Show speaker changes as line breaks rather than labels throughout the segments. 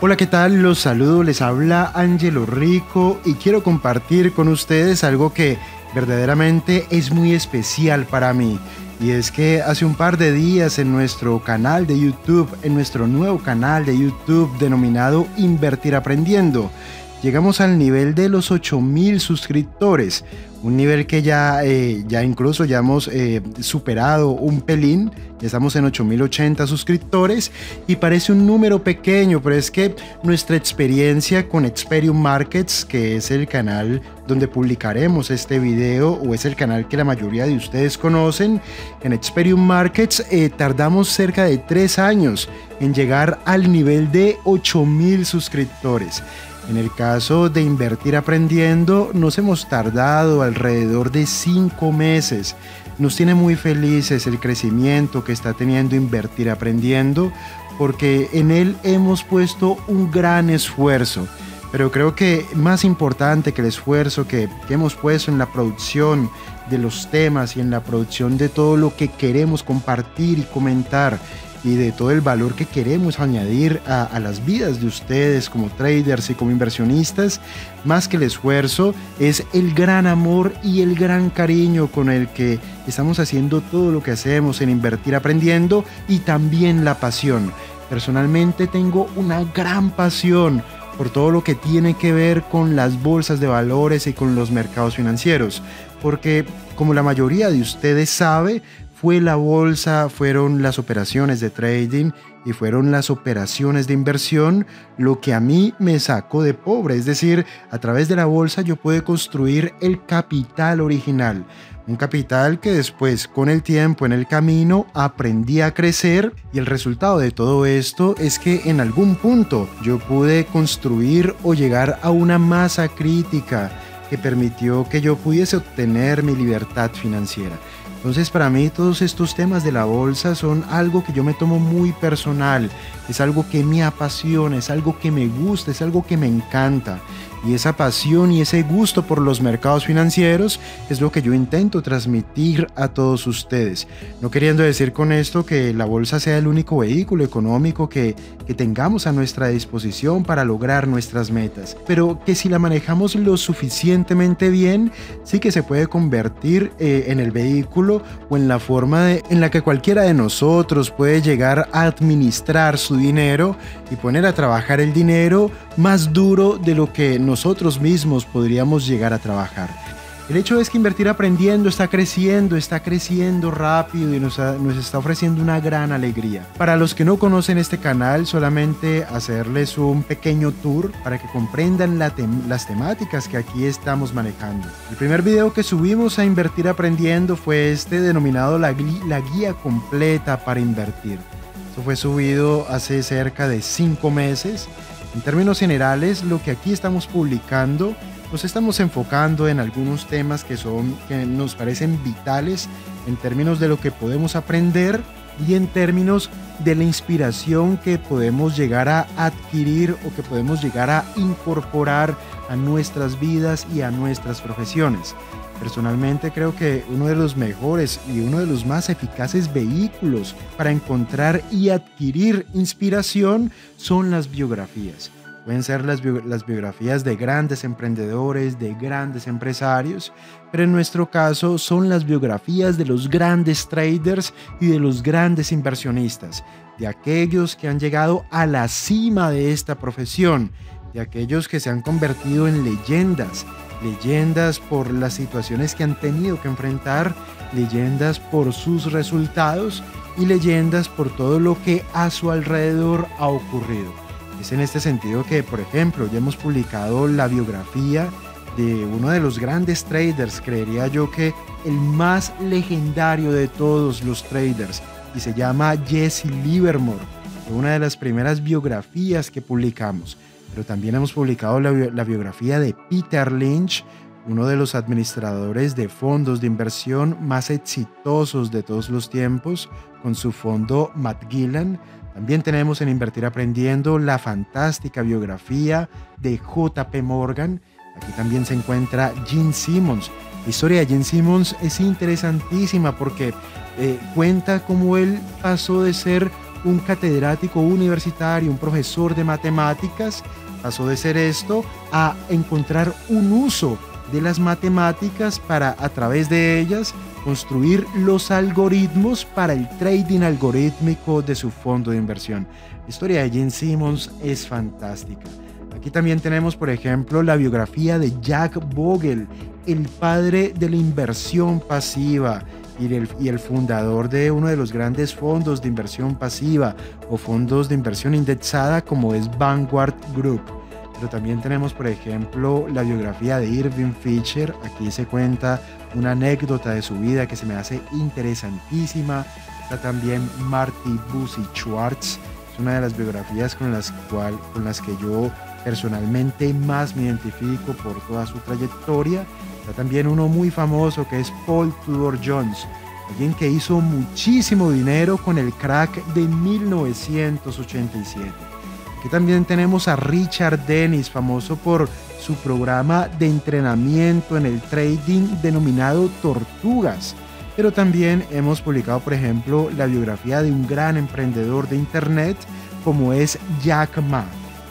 Hola, ¿qué tal? Los saludo, les habla Angelo Rico y quiero compartir con ustedes algo que verdaderamente es muy especial para mí. Y es que hace un par de días en nuestro canal de YouTube, en nuestro nuevo canal de YouTube denominado Invertir Aprendiendo, llegamos al nivel de los 8000 suscriptores, un nivel que ya, eh, ya incluso ya hemos eh, superado un pelín, estamos en 8080 suscriptores y parece un número pequeño, pero es que nuestra experiencia con Experium Markets, que es el canal donde publicaremos este video o es el canal que la mayoría de ustedes conocen, en Experium Markets eh, tardamos cerca de tres años en llegar al nivel de 8000 suscriptores. En el caso de invertir aprendiendo, nos hemos tardado alrededor de cinco meses. Nos tiene muy felices el crecimiento que está teniendo invertir aprendiendo porque en él hemos puesto un gran esfuerzo. Pero creo que más importante que el esfuerzo que, hemos puesto en la producción de los temas y en la producción de todo lo que queremos compartir y comentar y de todo el valor que queremos añadir a, las vidas de ustedes como traders y como inversionistas, más que el esfuerzo, es el gran amor y el gran cariño con el que estamos haciendo todo lo que hacemos en invertir aprendiendo y también la pasión. Personalmente tengo una gran pasión por todo lo que tiene que ver con las bolsas de valores y con los mercados financieros, porque como la mayoría de ustedes sabe, fue la bolsa, fueron las operaciones de trading y fueron las operaciones de inversión lo que a mí me sacó de pobre. Es decir, a través de la bolsa yo pude construir el capital original. Un capital que después, con el tiempo en el camino, aprendí a crecer y el resultado de todo esto es que en algún punto yo pude construir o llegar a una masa crítica que permitió que yo pudiese obtener mi libertad financiera. Entonces para mí todos estos temas de la bolsa son algo que yo me tomo muy personal, es algo que me apasiona, es algo que me gusta, es algo que me encanta. Y esa pasión y ese gusto por los mercados financieros es lo que yo intento transmitir a todos ustedes. No queriendo decir con esto que la bolsa sea el único vehículo económico que, que tengamos a nuestra disposición para lograr nuestras metas, pero que si la manejamos lo suficientemente bien, sí que se puede convertir eh, en el vehículo o en la forma en la que cualquiera de nosotros puede llegar a administrar su dinero y poner a trabajar el dinero más duro de lo que nosotros mismos podríamos llegar a trabajar. El hecho es que invertir aprendiendo está creciendo, está creciendo rápido y nos, está ofreciendo una gran alegría. Para los que no conocen este canal, solamente hacerles un pequeño tour para que comprendan las temáticas que aquí estamos manejando. El primer video que subimos a Invertir Aprendiendo fue este denominado la, la guía completa para invertir. Esto fue subido hace cerca de 5 meses en términos generales, lo que aquí estamos publicando, nos estamos enfocando en algunos temas que, son, que nos parecen vitales en términos de lo que podemos aprender y en términos de la inspiración que podemos llegar a adquirir o que podemos llegar a incorporar a nuestras vidas y a nuestras profesiones. Personalmente creo que uno de los mejores y uno de los más eficaces vehículos para encontrar y adquirir inspiración son las biografías. Pueden ser las, biografías de grandes emprendedores, de grandes empresarios, pero en nuestro caso son las biografías de los grandes traders y de los grandes inversionistas, de aquellos que han llegado a la cima de esta profesión, de aquellos que se han convertido en leyendas, leyendas por las situaciones que han tenido que enfrentar, leyendas por sus resultados y leyendas por todo lo que a su alrededor ha ocurrido. Es en este sentido que, por ejemplo, ya hemos publicado la biografía de uno de los grandes traders, creería yo que el más legendario de todos los traders, y se llama Jesse Livermore, una de las primeras biografías que publicamos pero también hemos publicado la, biografía de Peter Lynch, uno de los administradores de fondos de inversión más exitosos de todos los tiempos, con su fondo Gillan. También tenemos en Invertir Aprendiendo la fantástica biografía de JP Morgan. Aquí también se encuentra Gene Simmons. La historia de Gene Simmons es interesantísima porque eh, cuenta cómo él pasó de ser un catedrático universitario, un profesor de matemáticas, pasó de ser esto a encontrar un uso de las matemáticas para a través de ellas construir los algoritmos para el trading algorítmico de su fondo de inversión. La historia de Gene Simmons es fantástica. Aquí también tenemos, por ejemplo, la biografía de Jack Bogle, el padre de la inversión pasiva y el, y el, fundador de uno de los grandes fondos de inversión pasiva o fondos de inversión indexada como es Vanguard Group. Pero también tenemos, por ejemplo, la biografía de Irving Fisher. Aquí se cuenta una anécdota de su vida que se me hace interesantísima. Está también Marty Busy Schwartz. Es una de las biografías con las, cual, con las que yo personalmente más me identifico por toda su trayectoria. Está también uno muy famoso que es Paul Tudor Jones, alguien que hizo muchísimo dinero con el crack de 1987. Aquí también tenemos a Richard Dennis, famoso por su programa de entrenamiento en el trading denominado Tortugas. Pero también hemos publicado, por ejemplo, la biografía de un gran emprendedor de Internet como es Jack Ma.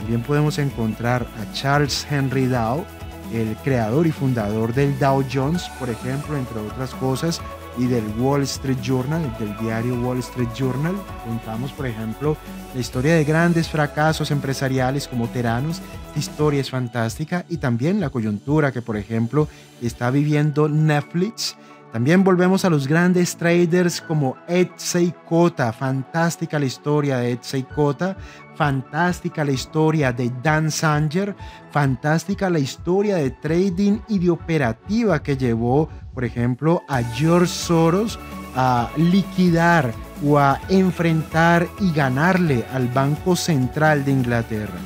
También podemos encontrar a Charles Henry Dow, el creador y fundador del Dow Jones, por ejemplo, entre otras cosas, y del Wall Street Journal, del diario Wall Street Journal. Contamos, por ejemplo, la historia de grandes fracasos empresariales como Teranos. Esta historia es fantástica y también la coyuntura que, por ejemplo, está viviendo Netflix también volvemos a los grandes traders como Ed Seikota, fantástica la historia de Ed Seikota, fantástica la historia de Dan Sanger, fantástica la historia de trading y de operativa que llevó, por ejemplo, a George Soros a liquidar o a enfrentar y ganarle al Banco Central de Inglaterra.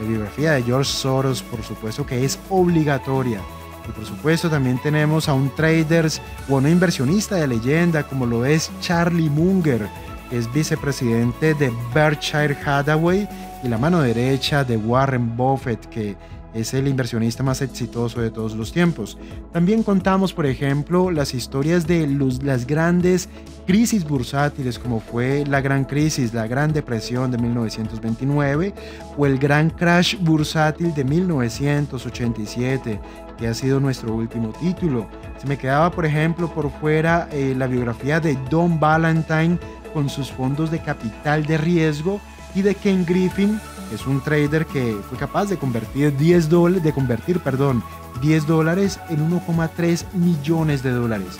La biografía de George Soros, por supuesto que es obligatoria y por supuesto también tenemos a un trader o un inversionista de leyenda como lo es Charlie Munger, que es vicepresidente de Berkshire Hathaway y la mano derecha de Warren Buffett, que es el inversionista más exitoso de todos los tiempos. También contamos, por ejemplo, las historias de los, las grandes crisis bursátiles como fue la gran crisis, la gran depresión de 1929 o el gran crash bursátil de 1987 que ha sido nuestro último título. Se me quedaba, por ejemplo, por fuera eh, la biografía de Don Valentine con sus fondos de capital de riesgo y de Ken Griffin, que es un trader que fue capaz de convertir 10 dólares, de convertir, perdón, 10 dólares en 1,3 millones de dólares.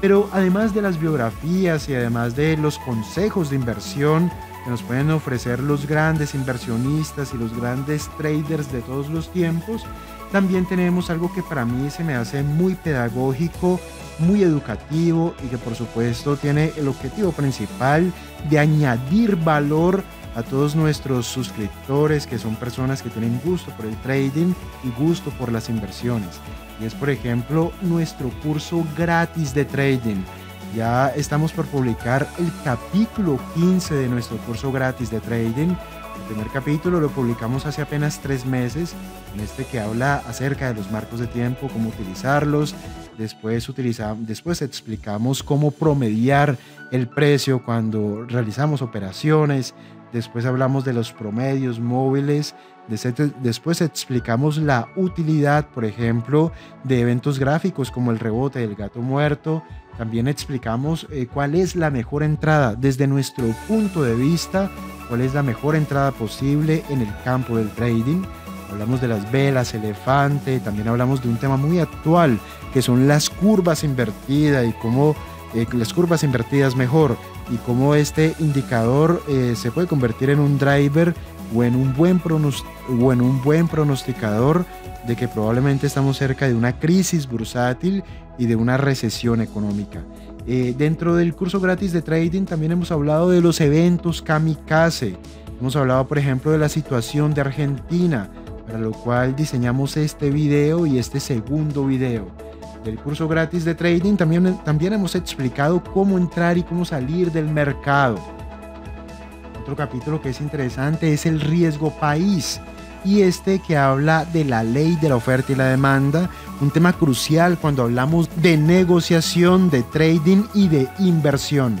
Pero además de las biografías y además de los consejos de inversión que nos pueden ofrecer los grandes inversionistas y los grandes traders de todos los tiempos, también tenemos algo que para mí se me hace muy pedagógico, muy educativo y que por supuesto tiene el objetivo principal de añadir valor a todos nuestros suscriptores que son personas que tienen gusto por el trading y gusto por las inversiones. Y es por ejemplo nuestro curso gratis de trading. Ya estamos por publicar el capítulo 15 de nuestro curso gratis de trading primer capítulo lo publicamos hace apenas tres meses, en este que habla acerca de los marcos de tiempo, cómo utilizarlos. Después, utilizamos, después explicamos cómo promediar el precio cuando realizamos operaciones. Después hablamos de los promedios móviles. Después explicamos la utilidad, por ejemplo, de eventos gráficos como el rebote del gato muerto. También explicamos eh, cuál es la mejor entrada desde nuestro punto de vista cuál es la mejor entrada posible en el campo del trading. Hablamos de las velas, elefante, también hablamos de un tema muy actual, que son las curvas invertidas y cómo eh, las curvas invertidas mejor y cómo este indicador eh, se puede convertir en un driver o en un buen, o en un buen pronosticador de que probablemente estamos cerca de una crisis bursátil y de una recesión económica. Eh, dentro del curso gratis de trading también hemos hablado de los eventos kamikaze. Hemos hablado, por ejemplo, de la situación de Argentina, para lo cual diseñamos este video y este segundo video. Del curso gratis de trading también, también hemos explicado cómo entrar y cómo salir del mercado. Otro capítulo que es interesante es el riesgo país y este que habla de la ley de la oferta y la demanda, un tema crucial cuando hablamos de negociación, de trading y de inversión.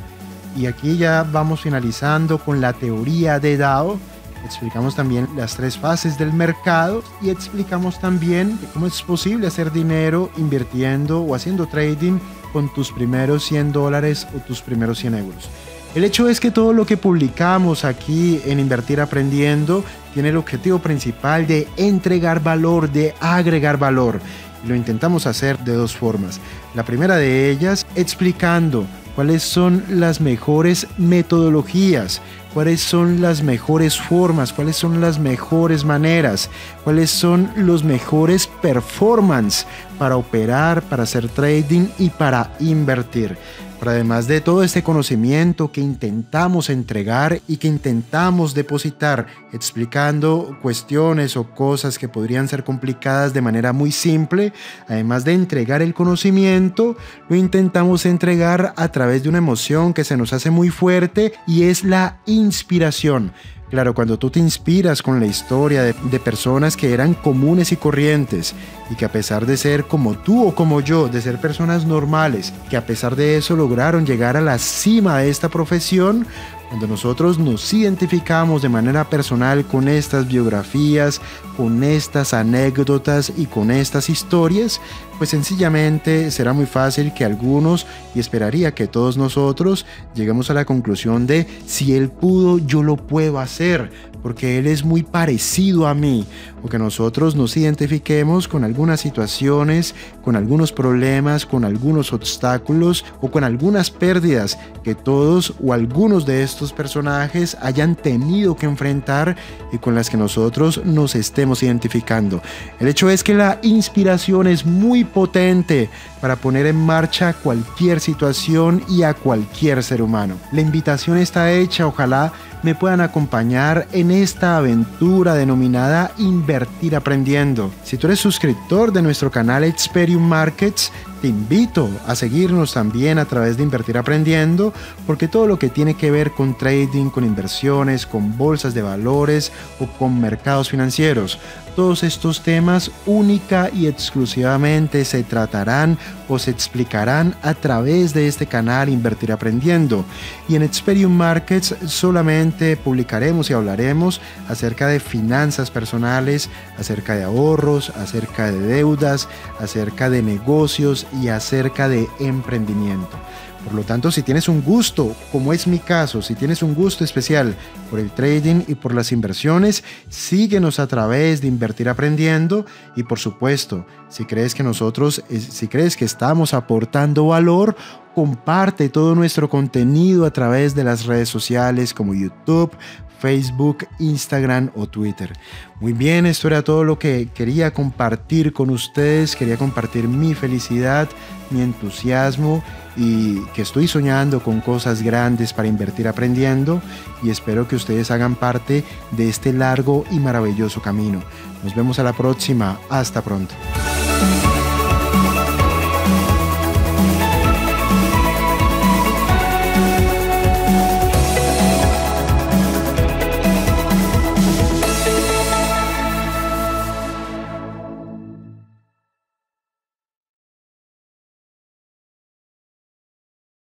y aquí ya vamos finalizando con la teoría de DAO. Explicamos también las tres fases del mercado y explicamos también cómo es posible hacer dinero invirtiendo o haciendo trading con tus primeros 100 dólares o tus primeros 100 euros. El hecho es que todo lo que publicamos aquí en Invertir Aprendiendo tiene el objetivo principal de entregar valor, de agregar valor. Lo intentamos hacer de dos formas. La primera de ellas explicando cuáles son las mejores metodologías, cuáles son las mejores formas, cuáles son las mejores maneras, cuáles son los mejores performance para operar, para hacer trading y para invertir. Además de todo este conocimiento que intentamos entregar y que intentamos depositar explicando cuestiones o cosas que podrían ser complicadas de manera muy simple, además de entregar el conocimiento, lo intentamos entregar a través de una emoción que se nos hace muy fuerte y es la inspiración. Claro, cuando tú te inspiras con la historia de, personas que eran comunes y corrientes y que a pesar de ser como tú o como yo, de ser personas normales, que a pesar de eso lograron llegar a la cima de esta profesión, cuando nosotros nos identificamos de manera personal con estas biografías, con estas anécdotas y con estas historias, pues sencillamente será muy fácil que algunos, y esperaría que todos nosotros, lleguemos a la conclusión de si él pudo, yo lo puedo hacer, porque él es muy parecido a mí, o que nosotros nos identifiquemos con algunas situaciones, con algunos problemas, con algunos obstáculos o con algunas pérdidas que todos o algunos de estos personajes hayan tenido que enfrentar y con las que nosotros nos estemos identificando. El hecho es que la inspiración es muy potente para poner en marcha cualquier situación y a cualquier ser humano. La invitación está hecha, ojalá me puedan acompañar en esta aventura denominada Invertir Aprendiendo. Si tú eres suscriptor de nuestro canal Experium Markets, te invito a seguirnos también a través de Invertir Aprendiendo, porque todo lo que tiene que ver con trading, con inversiones, con bolsas de valores o con mercados financieros, todos estos temas única y exclusivamente se tratarán o se explicarán a través de este canal Invertir Aprendiendo. Y en Experium Markets solamente publicaremos y hablaremos acerca de finanzas personales, acerca de ahorros, acerca de deudas, acerca de negocios y acerca de emprendimiento. Por lo tanto, si tienes un gusto, como es mi caso, si tienes un gusto especial por el trading y por las inversiones, síguenos a través de Invertir Aprendiendo. Y por supuesto, si crees que nosotros, si crees que estamos aportando valor, comparte todo nuestro contenido a través de las redes sociales como YouTube, Facebook, Instagram o Twitter. Muy bien, esto era todo lo que quería compartir con ustedes. Quería compartir mi felicidad, mi entusiasmo y que estoy soñando con cosas grandes para invertir aprendiendo y espero que ustedes hagan parte de este largo y maravilloso camino. Nos vemos a la próxima. Hasta pronto.